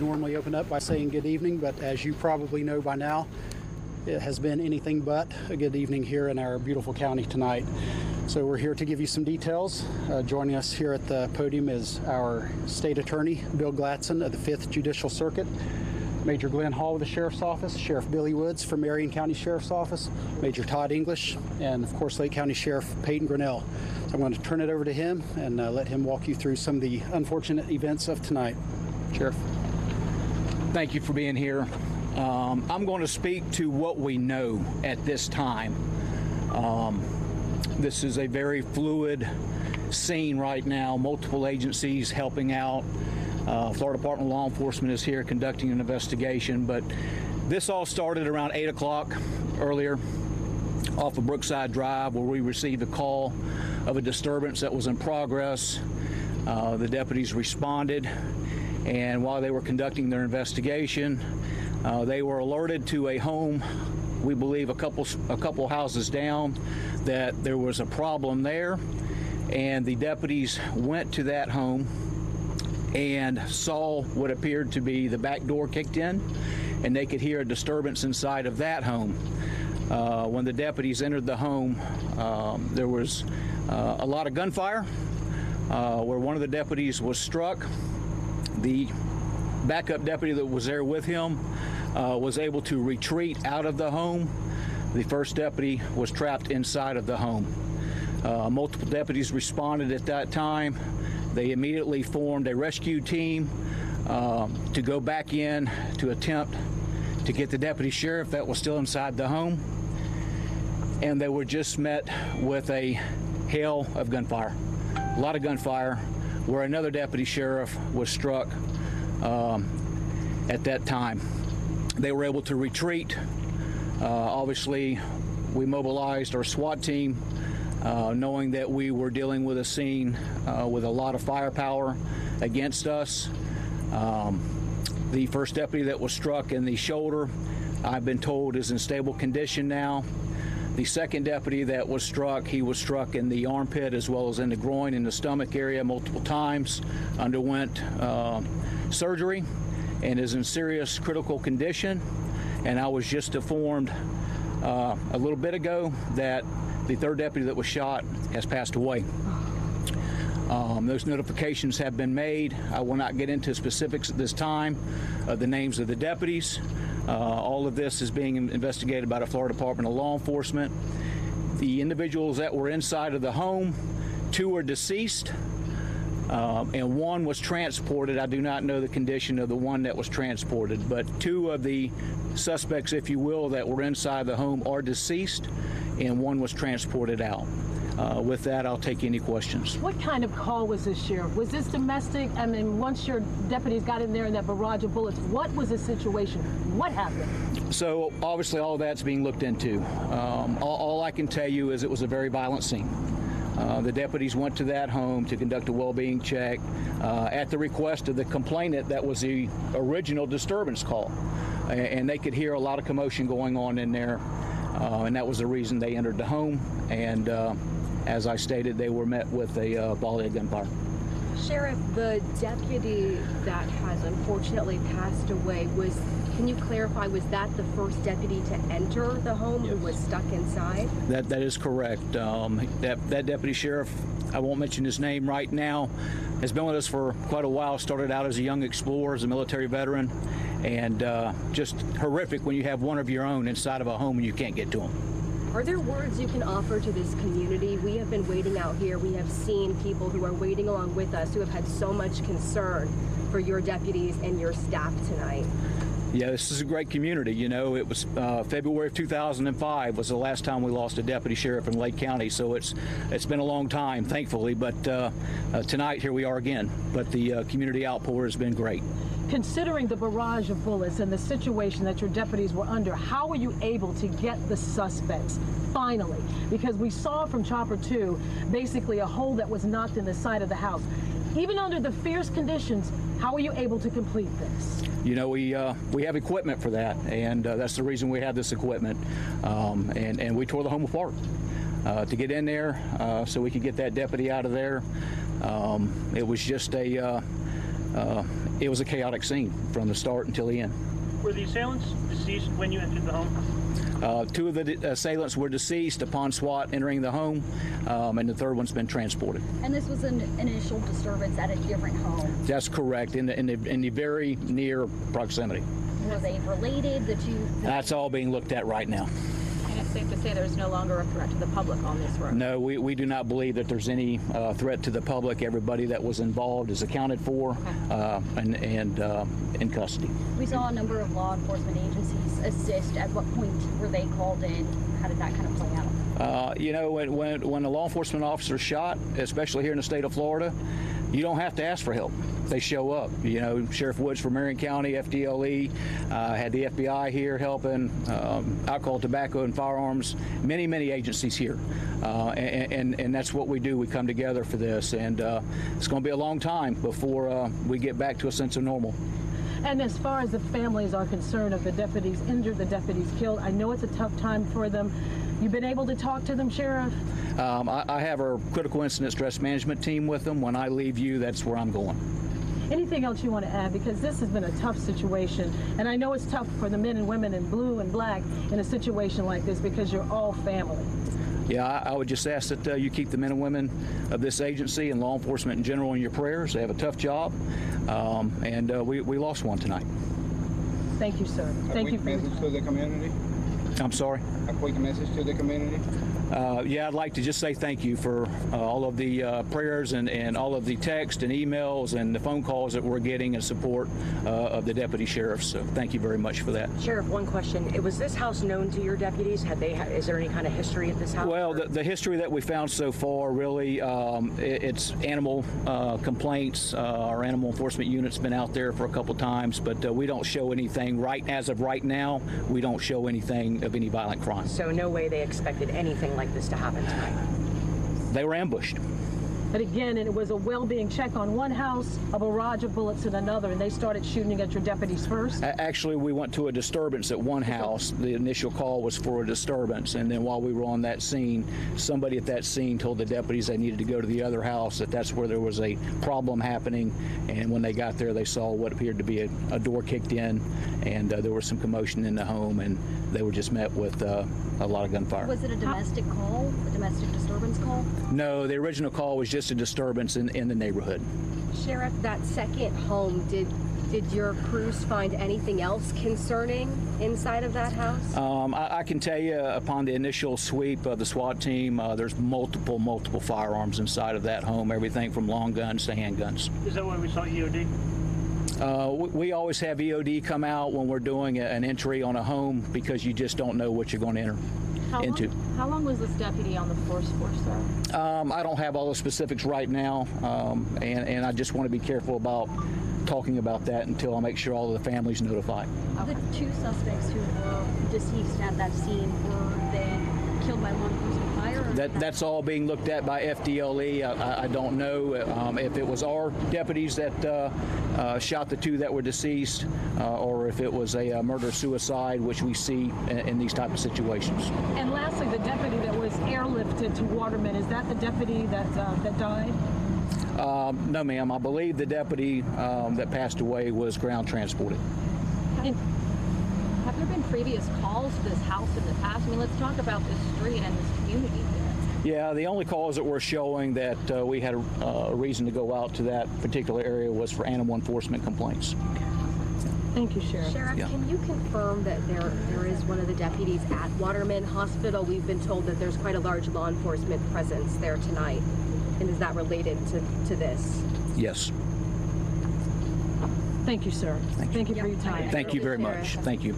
normally open up by saying good evening, but as you probably know by now, it has been anything but a good evening here in our beautiful county tonight. So we're here to give you some details. Uh, joining us here at the podium is our state attorney, Bill Gladson of the 5th Judicial Circuit, Major Glenn Hall of the Sheriff's Office, Sheriff Billy Woods from Marion County Sheriff's Office, Major Todd English, and of course Lake County Sheriff Peyton Grinnell. So I'm going to turn it over to him and uh, let him walk you through some of the unfortunate events of tonight. Sheriff. Thank you for being here. Um, I'm going to speak to what we know at this time. Um, this is a very fluid scene right now, multiple agencies helping out. Uh, Florida Department of Law Enforcement is here conducting an investigation, but this all started around 8 o'clock earlier off of Brookside Drive where we received a call of a disturbance that was in progress. Uh, the deputies responded, and while they were conducting their investigation, uh, they were alerted to a home, we believe a couple a couple houses down, that there was a problem there, and the deputies went to that home and saw what appeared to be the back door kicked in, and they could hear a disturbance inside of that home. Uh, when the deputies entered the home, um, there was uh, a lot of gunfire, uh, where one of the deputies was struck. The backup deputy that was there with him uh, was able to retreat out of the home. The first deputy was trapped inside of the home. Uh, multiple deputies responded at that time. They immediately formed a rescue team uh, to go back in to attempt to get the deputy sheriff that was still inside the home. And they were just met with a hail of gunfire, a lot of gunfire, where another deputy sheriff was struck um, at that time. They were able to retreat. Uh, obviously, we mobilized our SWAT team, uh, knowing that we were dealing with a scene uh, with a lot of firepower against us. Um, the first deputy that was struck in the shoulder, I've been told, is in stable condition now. The second deputy that was struck, he was struck in the armpit as well as in the groin and the stomach area multiple times, underwent uh, surgery, and is in serious critical condition. And I was just informed uh, a little bit ago that the third deputy that was shot has passed away. Um, those notifications have been made. I will not get into specifics at this time of the names of the deputies. Uh, all of this is being investigated by the Florida Department of Law Enforcement. The individuals that were inside of the home, two are deceased, um, and one was transported. I do not know the condition of the one that was transported, but two of the suspects, if you will, that were inside the home are deceased, and one was transported out. Uh, with that, I'll take any questions. What kind of call was this, Sheriff? Was this domestic? I mean, once your deputies got in there in that barrage of bullets, what was the situation? What happened? So, obviously, all that's being looked into. Um, all, all I can tell you is it was a very violent scene. Uh, the deputies went to that home to conduct a well-being check uh, at the request of the complainant that was the original disturbance call. And they could hear a lot of commotion going on in there, uh, and that was the reason they entered the home. And uh, as I stated, they were met with a uh, volley of gunfire. Sheriff, the deputy that has unfortunately passed away was. Can you clarify? Was that the first deputy to enter the home yes. who was stuck inside? That that is correct. Um, that that deputy sheriff, I won't mention his name right now, has been with us for quite a while. Started out as a young explorer, as a military veteran, and uh, just horrific when you have one of your own inside of a home and you can't get to them. Are there words you can offer to this community? We have been waiting out here. We have seen people who are waiting along with us who have had so much concern for your deputies and your staff tonight. Yeah, this is a great community. You know, it was uh, February of 2005 was the last time we lost a deputy sheriff in Lake County, so it's it's been a long time, thankfully. But uh, uh, tonight, here we are again. But the uh, community outpour has been great. Considering the barrage of bullets and the situation that your deputies were under, how were you able to get the suspects finally? Because we saw from Chopper 2 basically a hole that was knocked in the side of the house. Even under the fierce conditions, how were you able to complete this? You know, we uh, we have equipment for that, and uh, that's the reason we have this equipment. Um, and and we tore the home apart uh, to get in there, uh, so we could get that deputy out of there. Um, it was just a uh, uh, it was a chaotic scene from the start until the end. Were the assailants deceased when you entered the home? Uh, two of the assailants were deceased upon SWAT entering the home, um, and the third one's been transported. And this was an initial disturbance at a different home. That's correct, in the, in the, in the very near proximity. Were they related? The two. That's all being looked at right now. Safe to say there's no longer a threat to the public on this road. No, we, we do not believe that there's any uh, threat to the public. Everybody that was involved is accounted for uh, and, and uh, in custody. We saw a number of law enforcement agencies assist. At what point were they called in? How did that kind of play out? Uh, you know, when, when, when a law enforcement officer shot, especially here in the state of Florida, you don't have to ask for help. They show up. You know, Sheriff Woods from Marion County, FDLE, uh, had the FBI here helping, um, alcohol, tobacco, and firearms, many, many agencies here. Uh, and, and, and that's what we do. We come together for this. And uh, it's going to be a long time before uh, we get back to a sense of normal. And as far as the families are concerned of the deputies injured, the deputies killed, I know it's a tough time for them. You've been able to talk to them, Sheriff? Um, I, I have our critical incident stress management team with them. When I leave you, that's where I'm going. Anything else you want to add? Because this has been a tough situation. And I know it's tough for the men and women in blue and black in a situation like this because you're all family. Yeah, I, I would just ask that uh, you keep the men and women of this agency and law enforcement in general in your prayers. They have a tough job, um, and uh, we, we lost one tonight. Thank you, sir. A Thank you quick for your message to the community. I'm sorry. A quick message to the community. Uh, yeah, I'd like to just say thank you for uh, all of the uh, prayers and, and all of the text and emails and the phone calls that we're getting in support uh, of the deputy sheriffs. So thank you very much for that. Sheriff, one question. Was this house known to your deputies? Had they? Is there any kind of history at this house? Well, the, the history that we found so far, really, um, it, it's animal uh, complaints. Uh, our animal enforcement unit's been out there for a couple times, but uh, we don't show anything right as of right now. We don't show anything of any violent crime. so no way they expected anything like this to happen tonight. They were ambushed. But again, it was a well-being check on one house, a barrage of bullets in another, and they started shooting at your deputies first. Actually, we went to a disturbance at one house. The initial call was for a disturbance, and then while we were on that scene, somebody at that scene told the deputies they needed to go to the other house, that that's where there was a problem happening. And when they got there, they saw what appeared to be a, a door kicked in, and uh, there was some commotion in the home, and they were just met with uh, a lot of gunfire. Was it a domestic call? A domestic disturbance call? No, the original call was just a disturbance in, in the neighborhood. Sheriff, that second home, did did your crews find anything else concerning inside of that house? Um, I, I can tell you, upon the initial sweep of the SWAT team, uh, there's multiple, multiple firearms inside of that home, everything from long guns to handguns. Is that why we saw EOD? Uh, we, we always have EOD come out when we're doing a, an entry on a home because you just don't know what you're going to enter How into. long, how long was this deputy on the force force, sir? Um, I don't have all the specifics right now, um, and, and I just want to be careful about talking about that until I make sure all of the families notified. The two suspects who were deceased at that scene were they killed by law enforcement fire? That, that's all being looked at by FDLE. I, I- don't know um, if it was our deputies that uh, uh, shot the two that were deceased, uh, or if it was a uh, murder-suicide, which we see in, in these type of situations. And lastly, the deputy that was airlifted to Waterman, is that the deputy that uh, that died? Um, no, ma'am. I believe the deputy um, that passed away was ground transported. Have there been previous calls to this house in the past? I mean, let's talk about this street and this community here. Yeah, the only calls that were showing that uh, we had a, uh, reason to go out to that particular area was for animal enforcement complaints. Thank you, Sheriff. Sheriff, Yeah. can you confirm that there there is one of the deputies at Waterman Hospital? We've been told that there's quite a large law enforcement presence there tonight. And is that related to, to this? Yes. Thank you, sir. Thank you. Thank you for your time. Thank you very much. Thank you.